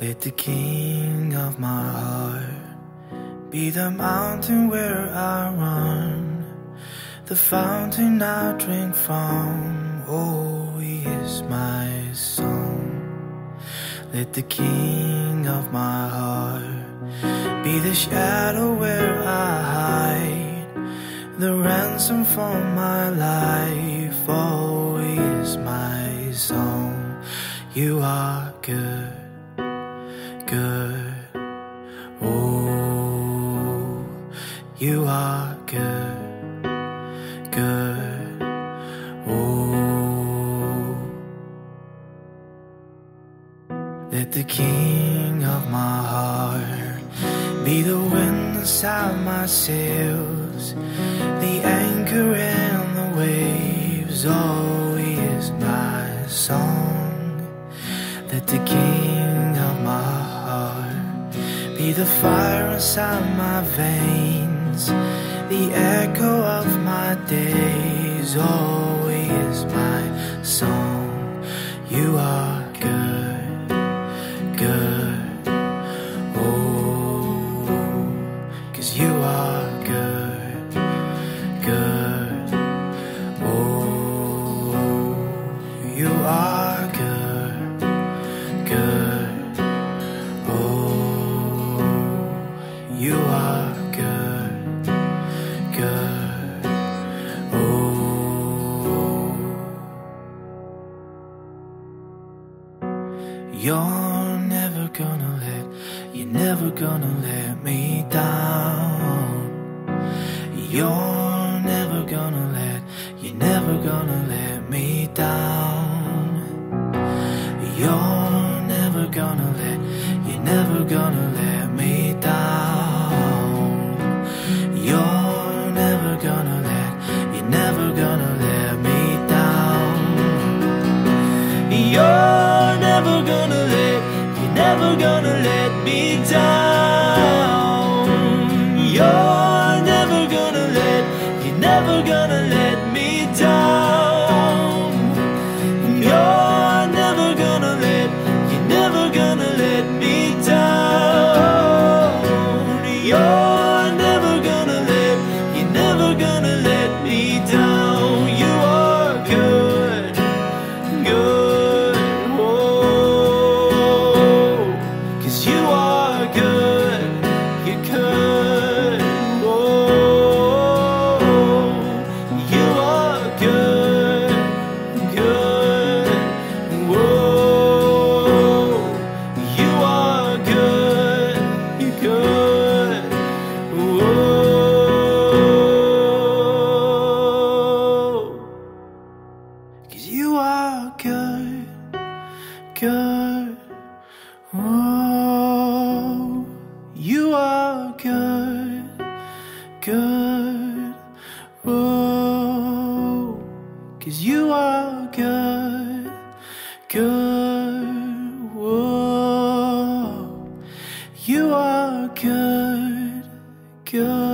Let the king of my heart be the mountain where I run, the fountain I drink from. Oh, he is my song. Let the king of my heart be the shadow where I hide, the ransom for my life. Oh, he is my song. You are good, good. Oh, you are good, good. Oh, let the king of my heart be the wind inside my sails, the anchor in the waves. Oh, is my song. Let the king the fire inside my veins, the echo of my days. always my song. You are you're never gonna let, you're never gonna let me down. You're never gonna let, you're never gonna let me down. You're never gonna let, you're never gonna let never gonna let me down. You're never gonna let, you're never gonna let me down. Cause you are good, good. Whoa, you are good, good.